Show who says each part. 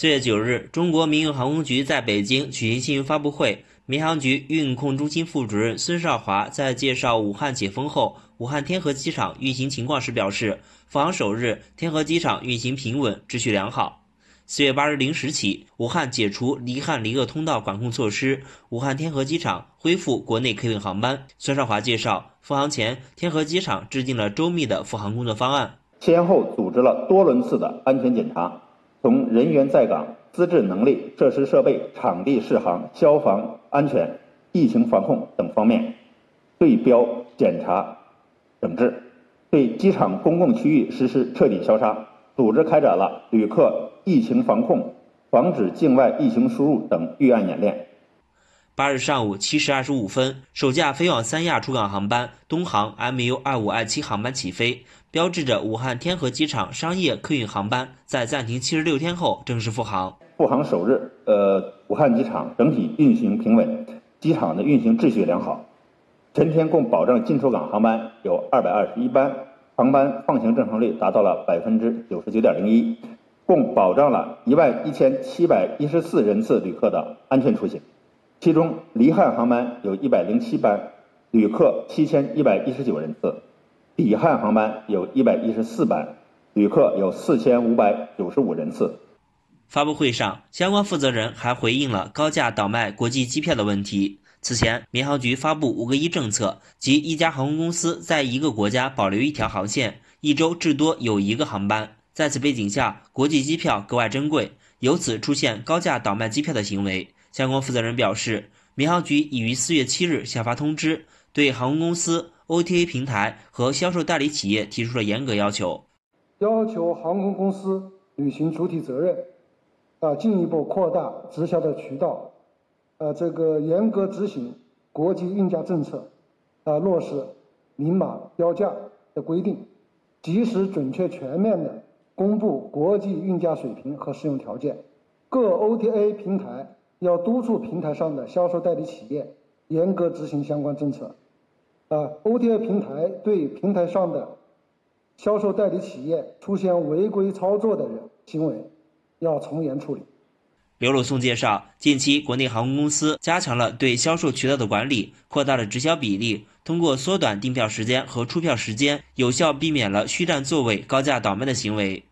Speaker 1: 四月九日，中国民用航空局在北京举行新闻发布会。民航局运控中心副主任孙少华在介绍武汉解封后武汉天河机场运行情况时表示，复航首日，天河机场运行平稳，秩序良好。四月八日零时起，武汉解除离汉离鄂通道管控措施，武汉天河机场恢复国内客运航班。孙少华介绍，复航前，天河机场制定了周密的复航工作方案，
Speaker 2: 先后组织了多轮次的安全检查，从人员在岗。资质能力、设施设备、场地适航、消防安全、疫情防控等方面对标检查整治，对机场公共区域实施彻底消杀，组织开展了旅客疫情防控、防止境外疫情输入等预案演练。
Speaker 1: 八日上午七时二十五分，首架飞往三亚出港航班东航 MU 二五二七航班起飞，标志着武汉天河机场商业客运航班在暂停七十六天后正式复航。
Speaker 2: 复航首日，呃，武汉机场整体运行平稳，机场的运行秩序良好。全天共保障进出港航班有二百二十一班，航班放行正常率达到了百分之九十九点零一，共保障了一万一千七百一十四人次旅客的安全出行。其中，离汉航班有一百零七班，旅客七千一百一十九人次；抵汉航班有一百一十四班，旅客有四千五百九十五人次。
Speaker 1: 发布会上，相关负责人还回应了高价倒卖国际机票的问题。此前，民航局发布“五个一”政策，即一家航空公司在一个国家保留一条航线，一周至多有一个航班。在此背景下，国际机票格外珍贵，由此出现高价倒卖机票的行为。相关负责人表示，民航局已于四月七日下发通知，对航空公司、OTA 平台和销售代理企业提出了严格要求，
Speaker 3: 要求航空公司履行主体责任，啊，进一步扩大直销的渠道，啊，这个严格执行国际运价政策，啊，落实明码标价的规定，及时、准确、全面的公布国际运价水平和适用条件，各 OTA 平台。要督促平台上的销售代理企业严格执行相关政策，啊，OTA 平台对平台上的销售代理企业出现违规操作的人行为，要从严处理。
Speaker 1: 刘鲁松介绍，近期国内航空公司加强了对销售渠道的管理，扩大了直销比例，通过缩短订票时间和出票时间，有效避免了虚占座位、高价倒卖的行为。